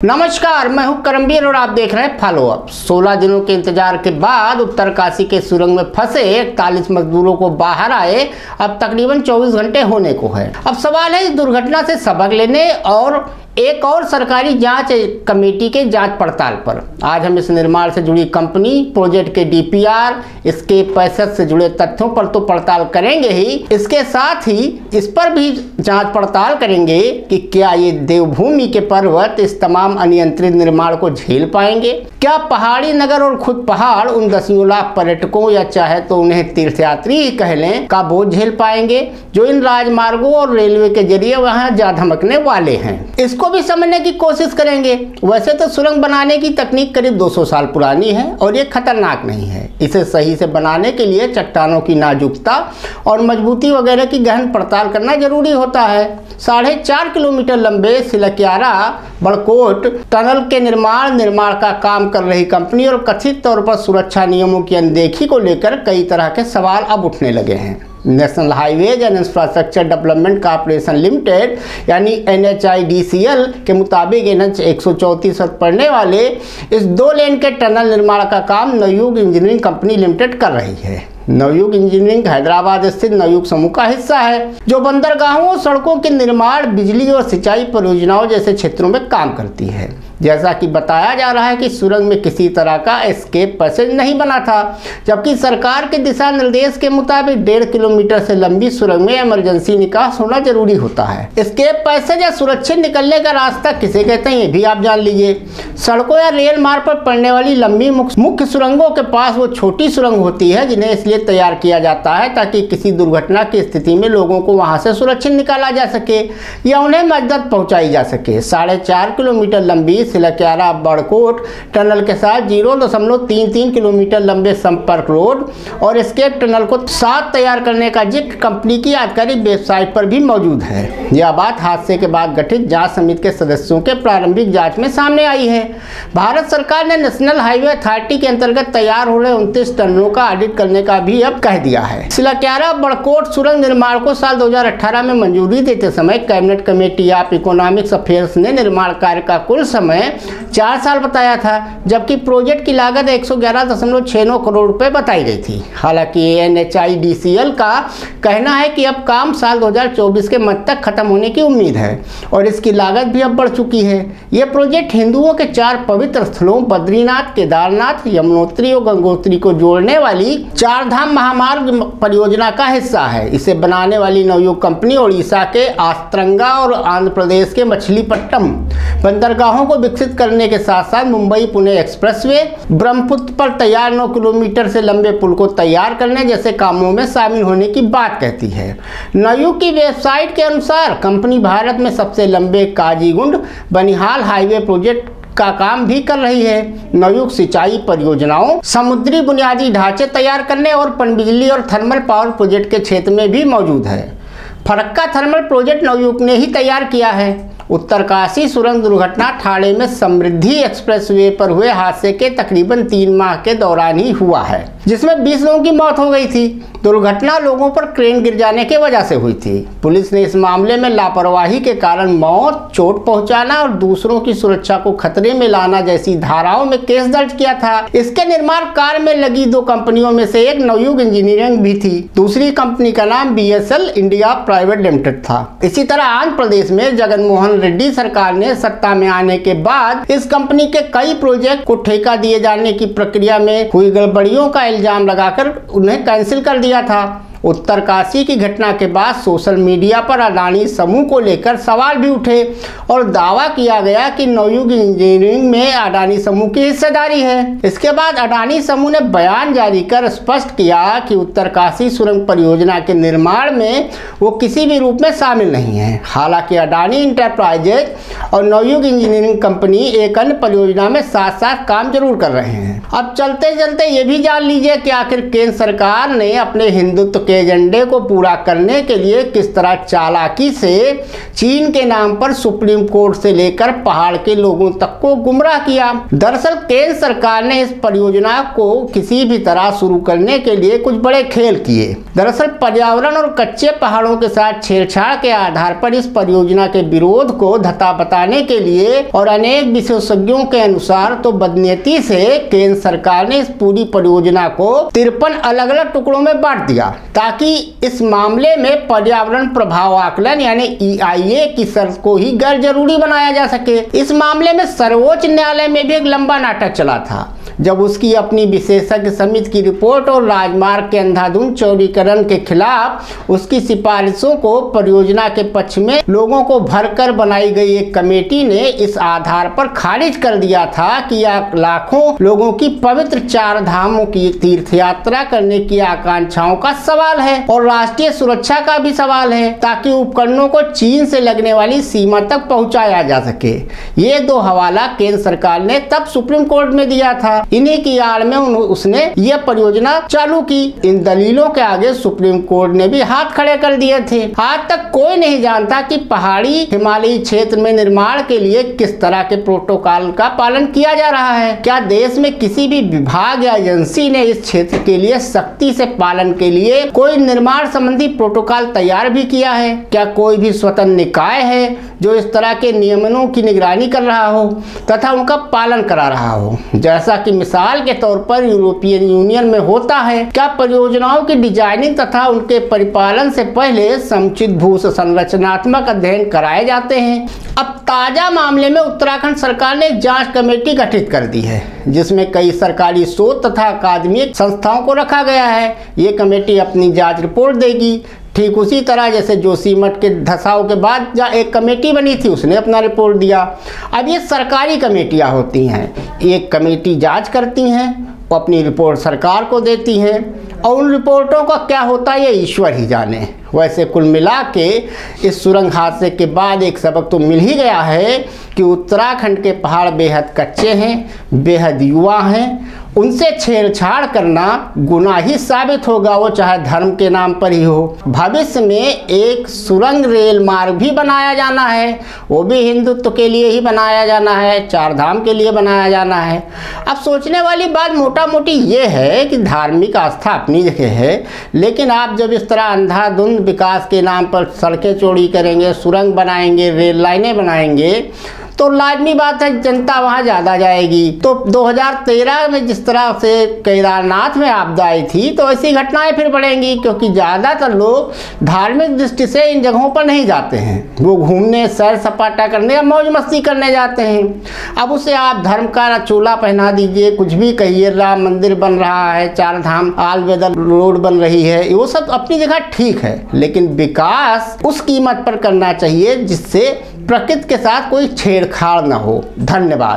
नमस्कार, मैं हूँ करमबीर और आप देख रहे हैं फॉलो अप 16 दिनों के इंतज़ार के बाद उत्तरकाशी के सुरंग में फंसे इकतालीस मजदूरों को बाहर आए। अब तकरीबन 24 घंटे होने को है। अब सवाल है इस दुर्घटना से सबक लेने और एक और सरकारी जाँच कमेटी के जाँच पड़ताल पर। आज हम इस निर्माण से जुड़ी कंपनी, प्रोजेक्ट के डीपीआर, इसके पैसे से जुड़े तथ्यों पर तो पड़ताल करेंगे ही। इसके साथ ही इस पर भी जाँच पड़ताल करेंगे कि क्या ये देवभूमि के पर्वत इस तमाम अनियंत्रित निर्माण को झेल पाएँगे? क्या पहाड़ी नगर और खुद पहाड़ उन दसियों लाख पर्यटकों या चाहे तो उन्हें तीर्थयात्री ही कह लें, का बोझ झेल पाएँगे, जो इन राजमार्गों और रेलवे के ज़रिए वहाँ जा धमकने वाले हैं? इसको भी समझने की कोशिश करेंगे। वैसे तो सुरंग बनाने की तकनीक करीब 200 साल पुरानी है और ये खतरनाक नहीं है। इसे सही से बनाने के लिए चट्टानों की नाजुकता और मजबूती वगैरह की गहन पड़ताल करना ज़रूरी होता है। साढ़े चार किलोमीटर लंबे सिलक्यारा बड़कोट टनल के निर्माण निर्माण का काम कर रही कंपनी और कथित तौर पर सुरक्षा नियमों की अनदेखी को लेकर कई तरह के सवाल अब उठने लगे हैं। National highways and infrastructure development corporation limited यानी एन के मुताबिक एन एच एक पर पड़ने वाले इस दो लेन के टनल निर्माण का काम नवयुग इंजीनियरिंग कंपनी लिमिटेड कर रही है। नवयुग इंजीनियरिंग हैदराबाद स्थित नवयुग समूह का हिस्सा है, जो बंदरगाहों, सड़कों के निर्माण, बिजली और सिंचाई परियोजनाओं जैसे क्षेत्रों में काम करती है। जैसा कि बताया जा रहा है कि सुरंग में किसी तरह का एस्केप पैसेज नहीं बना था, जबकि सरकार के दिशा निर्देश के मुताबिक डेढ़ किलोमीटर से लंबी सुरंग में इमरजेंसी निकास होना ज़रूरी होता है। एस्केप पैसेज या सुरक्षित निकलने का रास्ता किसे कहते हैं, ये भी आप जान लीजिए। सड़कों या रेल मार्ग पर पड़ने वाली लंबी मुख्य सुरंगों के पास वो छोटी सुरंग होती है, जिन्हें इसलिए तैयार किया जाता है ताकि किसी दुर्घटना की स्थिति में लोगों को वहाँ से सुरक्षित निकाला जा सके या उन्हें मदद पहुंचाई जा सके। साढ़े चार किलोमीटर लंबी सिलक्यारा बड़कोट टनल के साथ ज़ीरो दशमलव तीन तीन किलोमीटर लंबे संपर्क रोड और स्केप टनल को साथ तैयार करने का ज़िक्र कंपनी की आधिकारिक वेबसाइट पर भी मौजूद है। यह बात हादसे के बाद गठित जाँच समिति के सदस्यों के प्रारंभिक जाँच में सामने आई है। भारत सरकार ने नेशनल हाईवे अथॉरिटी के अंतर्गत तैयार हो रहे उनतीस टनलों का ऑडिट करने का भी अब कह दिया है। सिलक्यारा बड़कोट सुरंग निर्माण को साल 2018 में मंजूरी देते समय cabinet committee of economics affairs ने निर्माण कार्य का कुल समय चार साल बताया था, जबकि प्रोजेक्ट की लागत एक करोड़ रुपए बताई गई थी। हालाँकि एनएचआईडीसीएल का कहना है कि अब काम साल 2024 के मध्य तक खत्म होने की उम्मीद है, और इसकी लागत भी अब बढ़ चुकी है। यह प्रोजेक्ट हिंदुओं के चार पवित्र स्थलों, बद्रीनाथ, केदारनाथ, यमुनोत्री और गंगोत्री को जोड़ने वाली चार धाम महामार्ग परियोजना का हिस्सा है। इसे बनाने वाली नवयुग कंपनी ओडिशा के आस्त्रंगा और आंध्र प्रदेश के मछलीपट्टम बंदरगाहों को विकसित करने के साथ साथ मुंबई पुणे एक्सप्रेसवे, ब्रह्मपुत्र पर तैयार 9 किलोमीटर से लंबे पुल को तैयार करने जैसे कामों में शामिल होने की बात कहती है। नयू की वेबसाइट के अनुसार कंपनी भारत में सबसे लंबे काजीगुंड बनिहाल हाईवे प्रोजेक्ट का काम भी कर रही है। नवयुग सिंचाई परियोजनाओं, समुद्री बुनियादी ढांचे तैयार करने और पनबिजली और थर्मल पावर प्रोजेक्ट के क्षेत्र में भी मौजूद है। फरक्का थर्मल प्रोजेक्ट नवयुग ने ही तैयार किया है। उत्तरकाशी सुरंग दुर्घटना ठाणे में समृद्धि एक्सप्रेसवे पर हुए हादसे के तकरीबन तीन माह के दौरान ही हुआ है, जिसमें 20 लोगों की मौत हो गई थी। दुर्घटना लोगों पर क्रेन गिर जाने की वजह से हुई थी। पुलिस ने इस मामले में लापरवाही के कारण मौत, चोट पहुंचाना और दूसरों की सुरक्षा को खतरे में लाना जैसी धाराओं में केस दर्ज किया था। इसके निर्माण कार्य में लगी दो कंपनियों में से एक नवयुग इंजीनियरिंग भी थी। दूसरी कंपनी का नाम बीएसएल इंडिया प्राइवेट लिमिटेड था। इसी तरह आंध्र प्रदेश में जगनमोहन रेड्डी सरकार ने सत्ता में आने के बाद इस कंपनी के कई प्रोजेक्ट को ठेका दिए जाने की प्रक्रिया में हुई गड़बड़ियों का इल्ज़ाम लगाकर उन्हें कैंसिल कर दिया था। उत्तरकाशी की घटना के बाद सोशल मीडिया पर अडानी समूह को लेकर सवाल भी उठे और दावा किया गया कि नवयुग इंजीनियरिंग में अडानी समूह की हिस्सेदारी है। इसके बाद अडानी समूह ने बयान जारी कर स्पष्ट किया कि उत्तरकाशी सुरंग परियोजना के निर्माण में वो किसी भी रूप में शामिल नहीं है। हालाँकि अडानी इंटरप्राइजेज और नवयुग इंजीनियरिंग कंपनी एक अन्य परियोजना में साथ साथ काम ज़रूर कर रहे हैं। अब चलते चलते ये भी जान लीजिए कि आखिर केंद्र सरकार ने अपने हिंदुत्व के एजेंडे को पूरा करने के लिए किस तरह चालाकी से चीन के नाम पर सुप्रीम कोर्ट से लेकर पहाड़ के लोगों तक को गुमराह किया? दरअसल केंद्र सरकार ने इस परियोजना को किसी भी तरह शुरू करने के लिए कुछ बड़े खेल किए। दरअसल पर्यावरण और कच्चे पहाड़ों के साथ छेड़छाड़ के आधार पर इस परियोजना के विरोध को धता बताने के लिए और अनेक विशेषज्ञों के अनुसार तो बदनीति से केंद्र सरकार ने इस पूरी परियोजना को तिरपन अलग अलग टुकड़ों में बांट दिया। ताकि इस मामले में पर्यावरण प्रभाव आकलन, यानी ईआईए की शर्त को ही गैर ज़रूरी बनाया जा सके। इस मामले में सर्वोच्च न्यायालय में भी एक लंबा नाटक चला था। जब उसकी अपनी विशेषज्ञ समिति की रिपोर्ट और राजमार्ग के अंधाधुंध चौड़ीकरण के खिलाफ उसकी सिफारिशों को परियोजना के पक्ष में लोगों को भरकर बनाई गई एक कमेटी ने इस आधार पर खारिज कर दिया था कि लाखों लोगों की पवित्र चार धामों की तीर्थ यात्रा करने की आकांक्षाओं का सवाल है और राष्ट्रीय सुरक्षा का भी सवाल है, ताकि उपकरणों को चीन से लगने वाली सीमा तक पहुँचाया जा सके। ये दो हवाला केंद्र सरकार ने तब सुप्रीम कोर्ट में दिया था। इन्हीं की आड़ में उसने यह परियोजना चालू की। इन दलीलों के आगे सुप्रीम कोर्ट ने भी हाथ खड़े कर दिए थे। आज तक कोई नहीं जानता कि पहाड़ी हिमालयी क्षेत्र में निर्माण के लिए किस तरह के प्रोटोकॉल का पालन किया जा रहा है। क्या देश में किसी भी विभाग या एजेंसी ने इस क्षेत्र के लिए सख्ती से पालन के लिए कोई निर्माण संबंधी प्रोटोकॉल तैयार भी किया है? क्या कोई भी स्वतंत्र निकाय है जो इस तरह के नियमनों की निगरानी कर रहा हो तथा उनका पालन करा रहा हो? जैसा कि मिसाल के तौर पर यूरोपियन यूनियन में होता है। क्या परियोजनाओं की डिज़ाइनिंग तथा उनके परिपालन से पहले समुचित भू संरचनात्मक अध्ययन कराए जाते हैं? अब ताज़ा मामले में उत्तराखंड सरकार ने जाँच कमेटी गठित कर दी है, जिसमें कई सरकारी शोध तथा अकादमिक संस्थाओं को रखा गया है। ये कमेटी अपनी जाँच रिपोर्ट देगी। ठीक उसी तरह जैसे जोशी मठ के धसाव के बाद जहाँ एक कमेटी बनी थी, उसने अपना रिपोर्ट दिया। अब ये सरकारी कमेटियाँ होती हैं। एक कमेटी जाँच करती हैं, वो अपनी रिपोर्ट सरकार को देती हैं, और उन रिपोर्टों का क्या होता है, ये ईश्वर ही जाने। वैसे कुल मिला के इस सुरंग हादसे के बाद एक सबक तो मिल ही गया है कि उत्तराखंड के पहाड़ बेहद कच्चे हैं, बेहद युवा हैं। उनसे छेड़छाड़ करना गुनाह ही साबित होगा, वो चाहे धर्म के नाम पर ही हो। भविष्य में एक सुरंग रेल मार्ग भी बनाया जाना है। वो भी हिंदुत्व के लिए ही बनाया जाना है चार धाम के लिए बनाया जाना है। अब सोचने वाली बात मोटा मोटी ये है कि धार्मिक आस्था अपनी जगह है, लेकिन आप जब इस तरह अंधाधुंध विकास के नाम पर सड़कें चोरी करेंगे सुरंग बनाएँगे रेल लाइनें बनाएँगे। तो लाजमी बात है, जनता वहाँ ज़्यादा जाएगी। तो 2013 में जिस तरह से केदारनाथ में आपदा आई थी तो ऐसी घटनाएँ फिर बढ़ेंगी, क्योंकि ज़्यादातर लोग धार्मिक दृष्टि से इन जगहों पर नहीं जाते हैं। वो घूमने, सैर सपाटा करने या मौज मस्ती करने जाते हैं। अब उसे आप धर्म का चोला पहना दीजिए, कुछ भी कहिए, राम मंदिर बन रहा है चार धाम आल वेदर रोड बन रही है, वो सब अपनी जगह ठीक है। लेकिन विकास उस कीमत पर करना चाहिए, जिससे प्रकृति के साथ कोई छेड़छाड़ न हो। धन्यवाद।